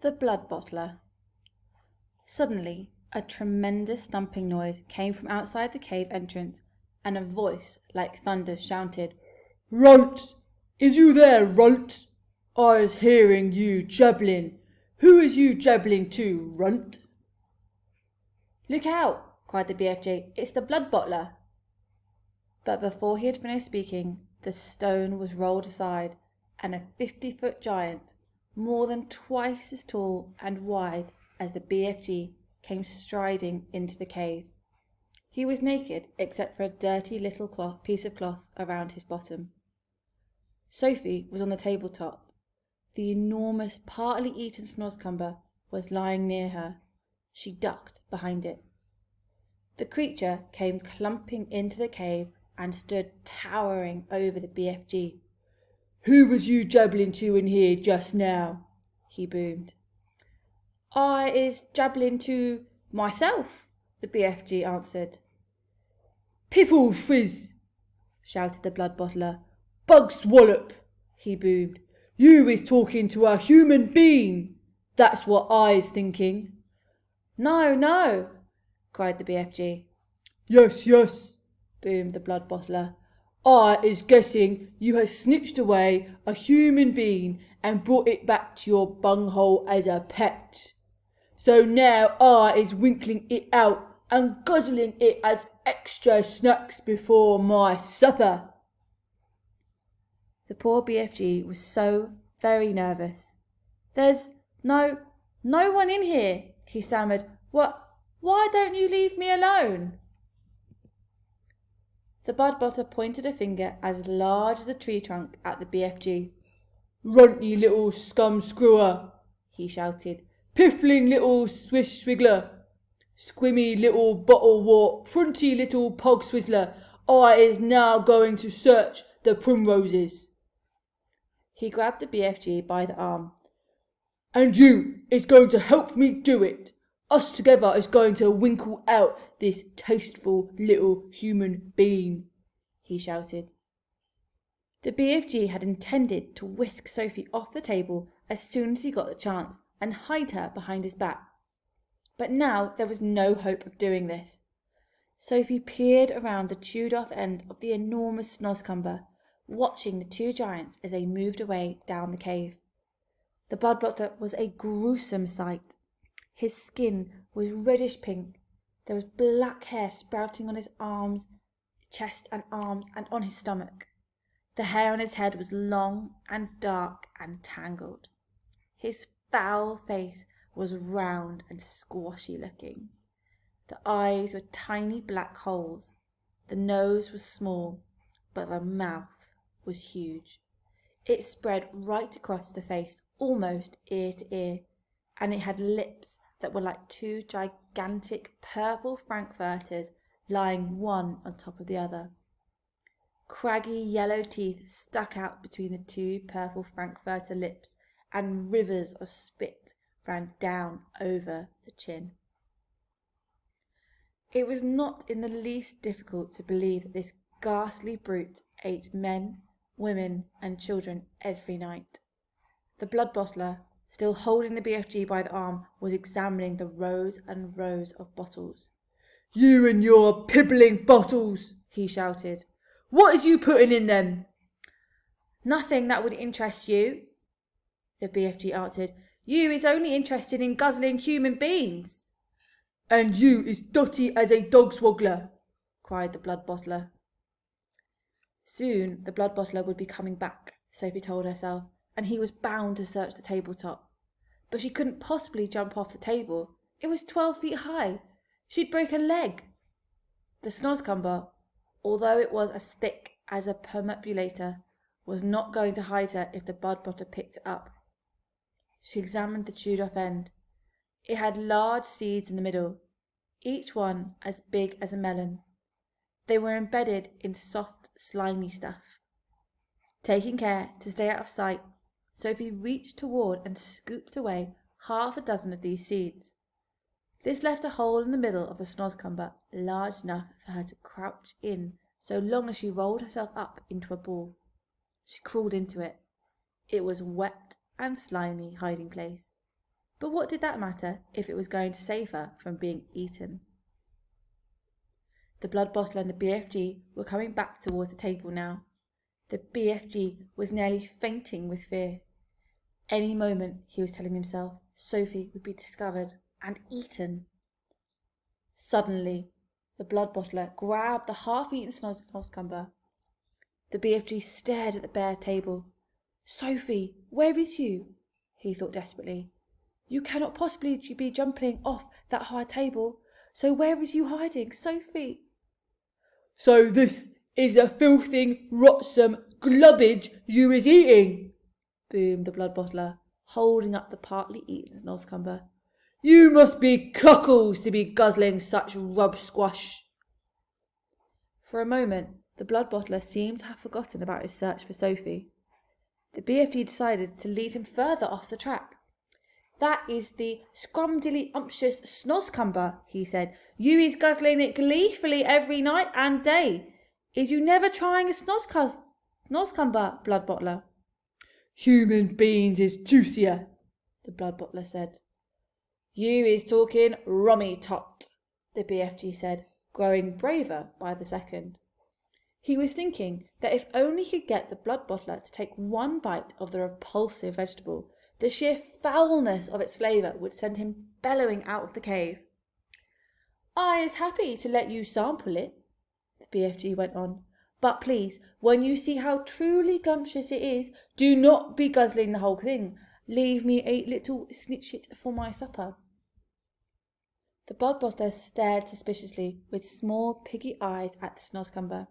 The Bloodbottler. Suddenly, a tremendous thumping noise came from outside the cave entrance, and a voice like thunder shouted, Runt! Is you there, Runt? I is hearing you jabbling. Who is you jabbling to, Runt? Look out! cried the BFG. It's the Bloodbottler. But before he had finished speaking, the stone was rolled aside, and a fifty foot giant, more than twice as tall and wide as the BFG, came striding into the cave. He was naked except for a dirty little cloth, piece of cloth around his bottom. Sophie was on the tabletop. The enormous, partly eaten snozzcumber was lying near her. She ducked behind it. The creature came clumping into the cave and stood towering over the BFG. Who was you jabbling to in here just now? he boomed. I is jabbling to myself, the BFG answered. Piffle fizz, shouted the Bloodbottler. Bug swallop, he boomed. You is talking to a human being. That's what I's thinking. No, no, cried the BFG. Yes, yes, boomed the Bloodbottler. I is guessing you has snitched away a human being and brought it back to your bunghole as a pet. So now I is winkling it out and guzzling it as extra snacks before my supper. The poor BFG was so very nervous. There's no no one in here, he stammered. What why don't you leave me alone? The Bloodbottler pointed a finger as large as a tree trunk at the BFG. Runt, ye little scum screwer, he shouted. Piffling little swish swiggler. Squimmy little bottle wart, prunty little pog swizzler. I is now going to search the primroses. He grabbed the BFG by the arm. And you is going to help me do it. Us together is going to winkle out this tasteful little human being, he shouted. The BFG had intended to whisk Sophie off the table as soon as he got the chance and hide her behind his back. But now there was no hope of doing this. Sophie peered around the chewed off end of the enormous snozzcumber, watching the two giants as they moved away down the cave. The Bloodbottler was a gruesome sight. His skin was reddish pink. There was black hair sprouting on his arms, chest, and arms, and on his stomach. The hair on his head was long and dark and tangled. His foul face was round and squashy looking. The eyes were tiny black holes. The nose was small, but the mouth was huge. It spread right across the face, almost ear to ear, and it had lips that were like two gigantic purple frankfurters lying one on top of the other. Craggy yellow teeth stuck out between the two purple frankfurter lips, and rivers of spit ran down over the chin. It was not in the least difficult to believe that this ghastly brute ate men, women, and children every night. The Bloodbottler still holding the BFG by the arm, was examining the rows and rows of bottles. You and your pibbling bottles, he shouted. What is you putting in them? Nothing that would interest you, the BFG answered. You is only interested in guzzling human beings. And you is dotty as a dog swoggler, cried the Bloodbottler. Soon the Bloodbottler would be coming back, Sophie told herself, and he was bound to search the tabletop. But she couldn't possibly jump off the table. It was twelve feet high. She'd break a leg. The snozzcumber, although it was as thick as a perambulator, was not going to hide her if the Bloodbottler picked it up. She examined the chewed off end. It had large seeds in the middle, each one as big as a melon. They were embedded in soft, slimy stuff. Taking care to stay out of sight, Sophie reached toward and scooped away half a dozen of these seeds. This left a hole in the middle of the snozzcumber large enough for her to crouch in so long as she rolled herself up into a ball. She crawled into it. It was wet and slimy hiding place. But what did that matter if it was going to save her from being eaten? The Bloodbottler and the BFG were coming back towards the table now. The BFG was nearly fainting with fear. Any moment, he was telling himself, Sophie would be discovered and eaten. Suddenly, the Bloodbottler grabbed the half-eaten snozzcumber. The BFG stared at the bare table. Sophie, where is you? he thought desperately. You cannot possibly be jumping off that high table. So where is you hiding, Sophie? So this is the filthing, rotsome glubbage you is eating, boomed the Bloodbottler, holding up the partly eaten snozzcumber. You must be cockles to be guzzling such rub squash. For a moment, the Bloodbottler seemed to have forgotten about his search for Sophie. The BFG decided to lead him further off the track. That is the scrumdiddlyumptious snozzcumber, he said. You is guzzling it gleefully every night and day. Is you never trying a snozzcumber, Bloodbottler? Human beings is juicier, the Bloodbottler said. You is talking rummy tot, the BFG said, growing braver by the second. He was thinking that if only he could get the Bloodbottler to take one bite of the repulsive vegetable, the sheer foulness of its flavour would send him bellowing out of the cave. I is happy to let you sample it, the BFG went on. But please, when you see how truly gumptious it is, do not be guzzling the whole thing. Leave me a little snitchit for my supper. The Bloodbottler stared suspiciously with small piggy eyes at the snozzcumber.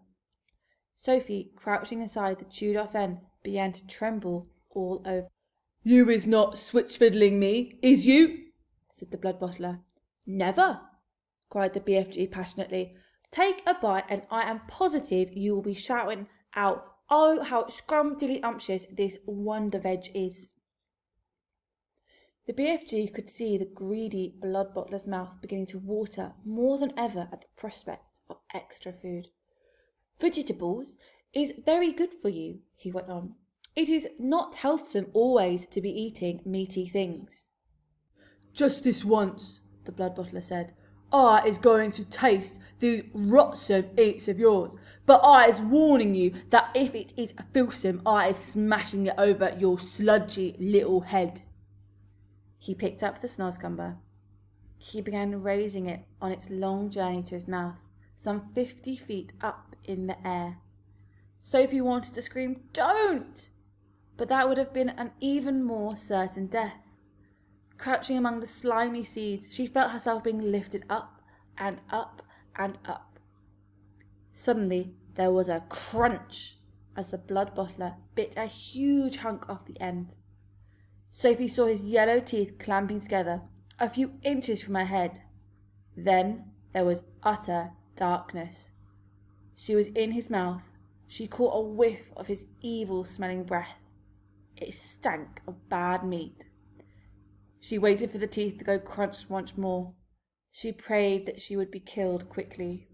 Sophie, crouching inside the chewed off end, began to tremble all over. You is not switch fiddling me, is you? said the Bloodbottler. Never, cried the BFG passionately. Take a bite, and I am positive you will be shouting out, Oh, how scrumdiddlyumptious this wonder veg is. The BFG could see the greedy Bloodbottler's mouth beginning to water more than ever at the prospect of extra food. Vegetables is very good for you, he went on. It is not healthsome always to be eating meaty things. Just this once, the Bloodbottler said. I is going to taste these rotsome eats of yours, but I is warning you that if it is a filsome, I is smashing it over your sludgy little head. He picked up the snozzcumber. He began raising it on its long journey to his mouth, some fifty feet up in the air. Sophie wanted to scream, Don't! But that would have been an even more certain death. Crouching among the slimy seeds, she felt herself being lifted up and up and up. Suddenly, there was a crunch as the Bloodbottler bit a huge hunk off the end. Sophie saw his yellow teeth clamping together a few inches from her head. Then there was utter darkness. She was in his mouth. She caught a whiff of his evil smelling breath. It stank of bad meat. She waited for the teeth to go crunch once more. She prayed that she would be killed quickly.